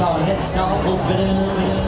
saw let's go open